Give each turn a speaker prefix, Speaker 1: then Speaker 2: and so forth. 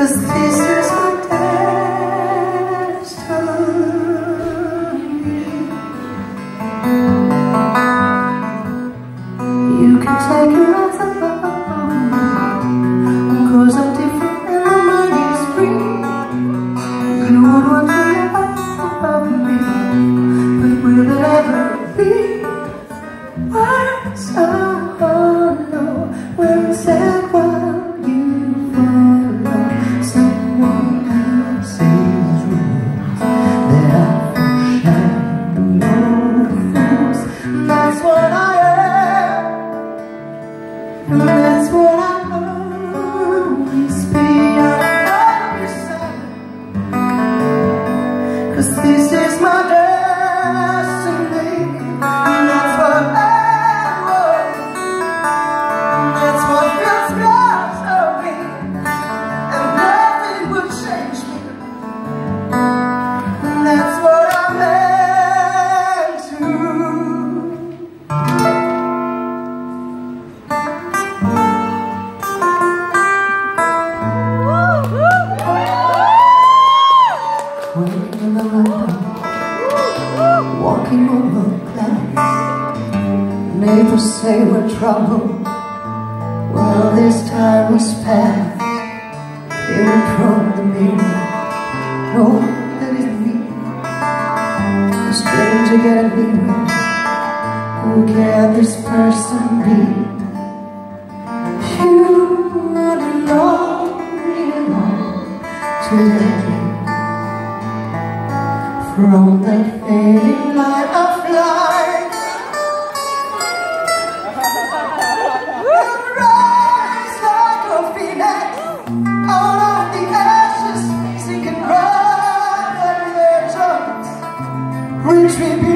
Speaker 1: Cause this is my destiny. You can take your eyes alone Cause I'm different and my mind is free. Wouldn't want to live above me? But will it ever be? Worth so? And that's why. Waiting in the walking over clouds. Neighbors say we're trouble. Well, this time was past. Hearing from the mirror, no, that me. A stranger getting nearer. Who can this person be? You wanna know me along today. From the fading light of light Will rise like a phoenix. Out of the ashes Seeking bright legends Retribution